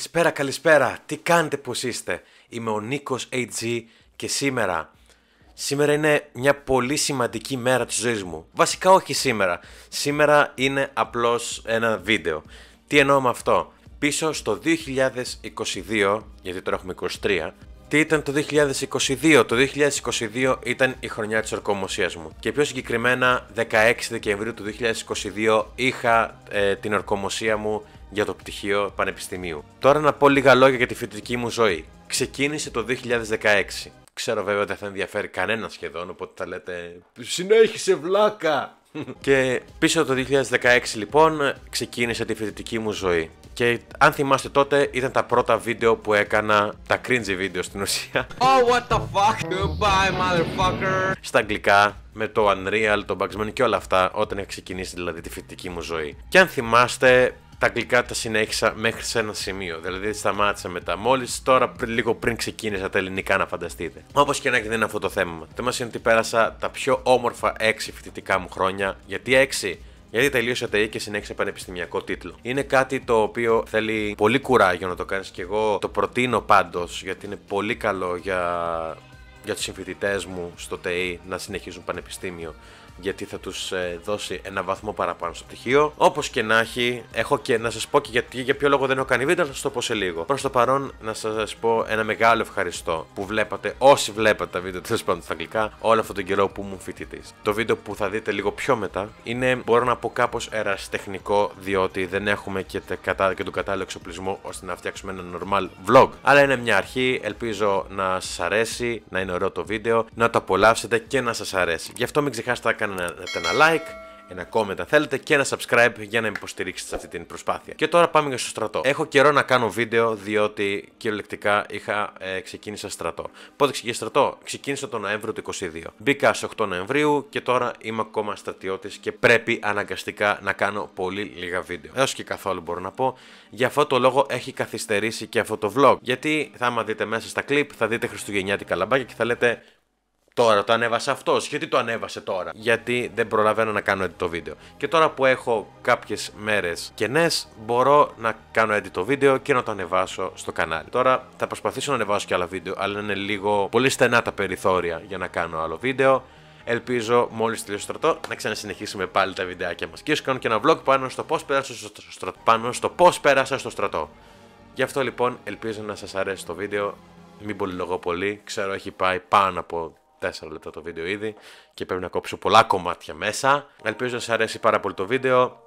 Καλησπέρα, καλησπέρα. Τι κάνετε, πώς είστε; Είμαι ο Νίκος AG και σήμερα... Σήμερα είναι μια πολύ σημαντική μέρα της ζωής μου. Βασικά όχι σήμερα. Σήμερα είναι απλώς ένα βίντεο. Τι εννοώ με αυτό; Πίσω στο 2022, γιατί τώρα έχουμε 23, τι ήταν το 2022. Το 2022 ήταν η χρονιά της ορκομοσίας μου. Και πιο συγκεκριμένα 16 Δεκεμβρίου του 2022 είχα ε, την ορκομοσία μου για το πτυχίο πανεπιστημίου. Τώρα να πω λίγα λόγια για τη φοιτητική μου ζωή. Ξεκίνησε το 2016. Ξέρω βέβαια ότι δεν θα ενδιαφέρει κανένα σχεδόν, οπότε θα λέτε Συνέχισε βλάκα! και πίσω το 2016 λοιπόν ξεκίνησε τη φοιτητική μου ζωή. Και αν θυμάστε τότε ήταν τα πρώτα βίντεο που έκανα, τα cringy βίντεο στην ουσία. Oh what the fuck, goodbye motherfucker. Στα αγγλικά, με το Unreal, το Bugs Bunny και όλα αυτά, όταν είχα ξεκινήσει δηλαδή τη φοιτητική μου ζωή. Και αν θυμάστε, τα αγγλικά τα συνέχισα μέχρι σε ένα σημείο. Δηλαδή σταμάτησα μετά. Μόλις τώρα, λίγο πριν ξεκίνησα τα ελληνικά, να φανταστείτε. Όπως και να έχει δεν είναι αυτό το θέμα. Το θέμα είναι ότι πέρασα τα πιο όμορφα έξι φοιτητικά μου χρόνια. Γιατί έξι, γιατί τελείωσα τα και συνέχισα πανεπιστημιακό τίτλο. Είναι κάτι το οποίο θέλει πολύ κουράγιο να το κάνεις και εγώ το προτείνω πάντως γιατί είναι πολύ καλό για, για τους συμφοιτητές μου στο ΤΕΙ να συνεχίζουν πανεπιστήμιο γιατί θα τους ε, δώσει ένα βαθμό παραπάνω στο πτυχίο. Όπως και να έχει, έχω και να σας πω και γιατί, για ποιο λόγο δεν έχω κάνει βίντεο, να σας το πω σε λίγο. Προς το παρόν, να σας πω ένα μεγάλο ευχαριστώ που βλέπατε, όσοι βλέπατε τα βίντεο τέλος πάντων στα αγγλικά, όλο αυτόν τον καιρό που ήμουν φοιτητής. Το βίντεο που θα δείτε λίγο πιο μετά είναι, μπορώ να πω κάπως ερασιτεχνικό, διότι δεν έχουμε και, κατα... και τον κατάλληλο εξοπλισμό ώστε να φτιάξουμε ένα normal vlog. Αλλά είναι μια αρχή, ελπίζω να σας αρέσει, να είναι ωραίο το βίντεο, να το απολαύσετε και να σας αρέσει. Γι' αυτό μην ξεχάσετε να κάνετε ένα like, ένα comment αν θέλετε και ένα subscribe για να με υποστηρίξετε σε αυτή την προσπάθεια. Και τώρα πάμε για στο στρατό. Έχω καιρό να κάνω βίντεο διότι κυριολεκτικά είχα ε, ξεκίνησα στρατό. Πότε ξεκίνησα στρατό; Ξεκίνησα τον Νοέμβριο του 22. Μπήκα στι 8 Νοεμβρίου και τώρα είμαι ακόμα στρατιώτης και πρέπει αναγκαστικά να κάνω πολύ λίγα βίντεο. Έως και καθόλου μπορώ να πω. Για αυτό το λόγο έχει καθυστερήσει και αυτό το vlog. Γιατί θα άμα δείτε μέσα στα clip θα δείτε Χριστουγεννιάτικα λαμπάκια και θα λέτε Τώρα το ανέβασε αυτός. Γιατί το ανέβασε τώρα; Γιατί δεν προλαβαίνω να κάνω edit το βίντεο. Και τώρα που έχω κάποιες μέρες κενές, μπορώ να κάνω edit το βίντεο και να το ανεβάσω στο κανάλι. Τώρα θα προσπαθήσω να ανεβάσω και άλλα βίντεο, αλλά είναι λίγο πολύ στενά τα περιθώρια για να κάνω άλλο βίντεο. Ελπίζω μόλις τελειώσει το στρατό να ξανασυνεχίσουμε πάλι τα βιντεάκια μας. Και ίσω κάνω και ένα vlog πάνω στο πώς πέρασα στο στρατό. Πάνω στο πώς πέρασα στο στρατό. Γι' αυτό λοιπόν ελπίζω να σας αρέσει το βίντεο. Μην πολυλογώ πολύ. Ξέρω έχει πάει πάνω από 4 λεπτά το βίντεο ήδη και πρέπει να κόψω πολλά κομμάτια μέσα. Ελπίζω να σας αρέσει πάρα πολύ το βίντεο.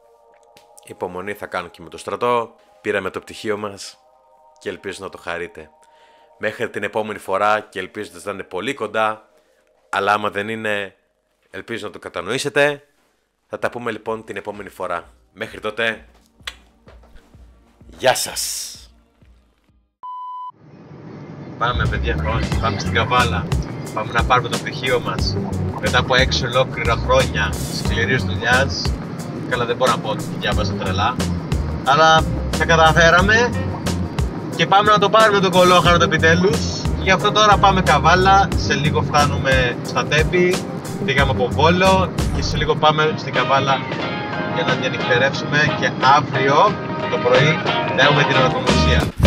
Υπομονή θα κάνω και με το στρατό. Πήραμε το πτυχίο μας και ελπίζω να το χαρείτε. Μέχρι την επόμενη φορά και ελπίζω ότι θα είναι πολύ κοντά. Αλλά άμα δεν είναι, ελπίζω να το κατανοήσετε. Θα τα πούμε λοιπόν την επόμενη φορά. Μέχρι τότε, γεια σας! Πάμε παιδιά, πάμε στην Καβάλα. Πάμε να πάρουμε το πτυχίο μας μετά από έξι ολόκληρα χρόνια σκληρής δουλειάς. Καλά, δεν μπορώ να πω ότι διάβασα τρελά. Αλλά τα καταφέραμε και πάμε να το πάρουμε τον κολόχαρο το επιτέλους. Γι' αυτό τώρα πάμε καβάλα. Σε λίγο φτάνουμε στα τέμπη. Πήγαμε από Βόλο και σε λίγο πάμε στην καβάλα για να διανυκτερεύσουμε και αύριο το πρωί θα έχουμε την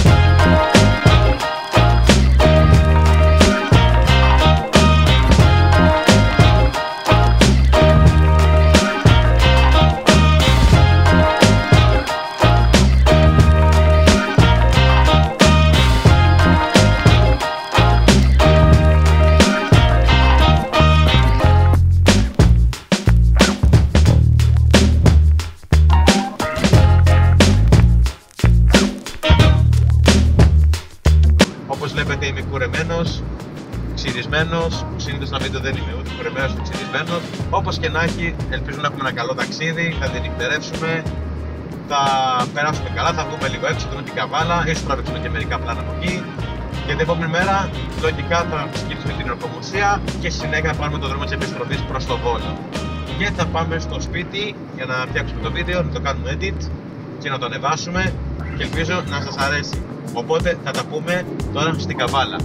οροκομοσία. ξυρισμένο. Συνήθω στα βίντεο δεν είμαι ούτε κουρεμένο ούτε ξυρισμένος. Όπως και να έχει, ελπίζω να έχουμε ένα καλό ταξίδι. Θα την νυχτερεύσουμε. Θα περάσουμε καλά, θα βγούμε λίγο έξω, δούμε την καβάλα. ίσως τραβήξουμε και μερικά πλάνα από εκεί. Και την επόμενη μέρα, λογικά θα ξεκινήσουμε την ορκομοσία και συνέχεια θα πάρουμε το δρόμο της επιστροφής προς το Βόλο. Και θα πάμε στο σπίτι για να φτιάξουμε το βίντεο, να το κάνουμε edit και να το ανεβάσουμε και ελπίζω να σας αρέσει. Οπότε θα τα πούμε τώρα στην Καβάλα.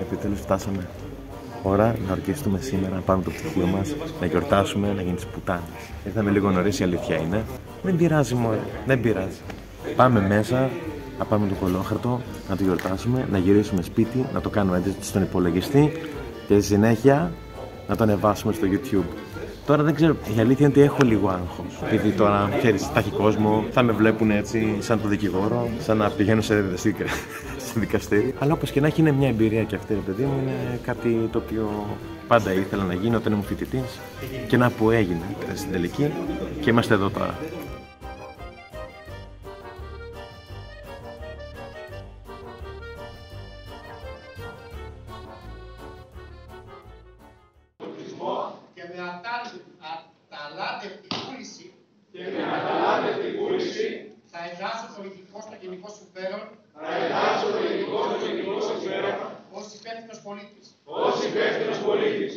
Επιτέλους φτάσαμε. Ώρα να ορκιστούμε σήμερα, να πάμε το πτυχίο μας, να γιορτάσουμε, να γίνει πουτάνε. Ήρθαμε λίγο νωρίς, η αλήθεια είναι. Δεν πειράζει, μωρέ, δεν πειράζει. Πάμε μέσα, να πάμε το κολόχαρτο, να το γιορτάσουμε, να γυρίσουμε σπίτι, να το κάνουμε έτσι στον υπολογιστή και στη συνέχεια να το ανεβάσουμε στο YouTube. Τώρα δεν ξέρω, η αλήθεια είναι ότι έχω λίγο άγχος. Επειδή τώρα, ξέρεις, θα έχει κόσμο, θα με βλέπουν έτσι σαν το δικηγόρο, σαν να πηγαίνω σε, σε δικαστήριο. Αλλά όπως και να έχει, είναι μια εμπειρία και αυτή, ρε παιδί μου, είναι κάτι το οποίο πάντα ήθελα να γίνει όταν ήμουν φοιτητής. Και να που έγινε στην τελική. Και είμαστε εδώ τώρα. και με αταλάντευτη βούληση και με αταλάντευτη βούληση θα εντάσσω το ειδικό στο γενικό συμφέρον θα εντάσσω το ειδικό στο γενικό συμφέρον ως υπεύθυνος πολίτης. ως υπεύθυνος πολίτης.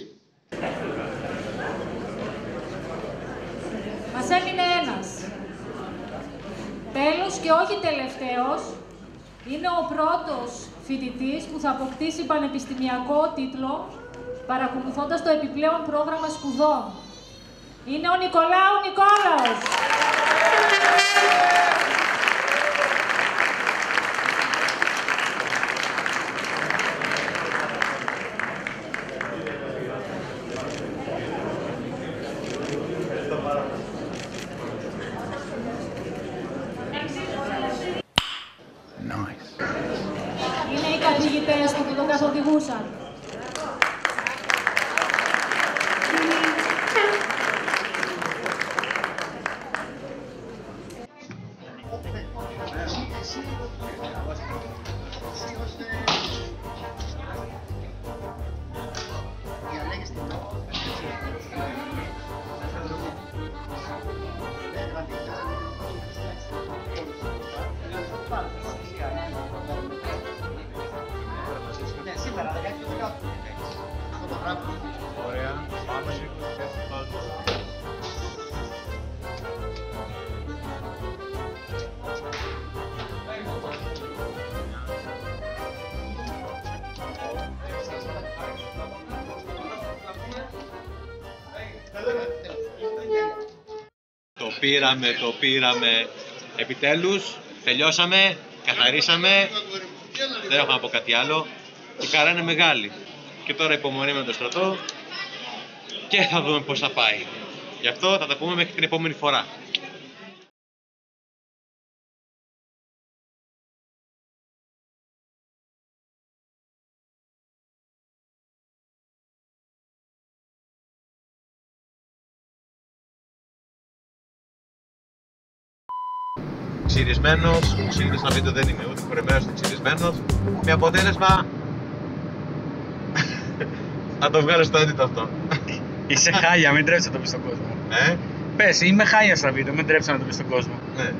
Μας έμεινε ένας. Τέλος και όχι τελευταίος, είναι ο πρώτος φοιτητής που θα αποκτήσει πανεπιστημιακό τίτλο παρακολουθώντας το επιπλέον πρόγραμμα σπουδών. Είναι ο Νικολάου Νικόλαος. Είναι οι καθηγητές που τον καθοδηγούσαν. Πήραμε, το πήραμε. Επιτέλους, τελειώσαμε, καθαρίσαμε. Δεν έχω να πω κάτι άλλο. Η χαρά είναι μεγάλη. Και τώρα υπομονή με το στρατό και θα δούμε πώς θα πάει. Γι' αυτό θα τα πούμε μέχρι την επόμενη φορά. Ξυρισμένος, μου ξύρισε ένα βίντεο δεν είμαι ούτε κουρεμένος ούτε ξυρισμένος. Με αποτέλεσμα... θα το βγάλω στο edit αυτό. Είσαι χάλια, μην τρέψει να το πεις στον κόσμο. Ε, Πες, είμαι χάλια στα βίντεο, μην τρέψει να το πεις στον κόσμο. ναι.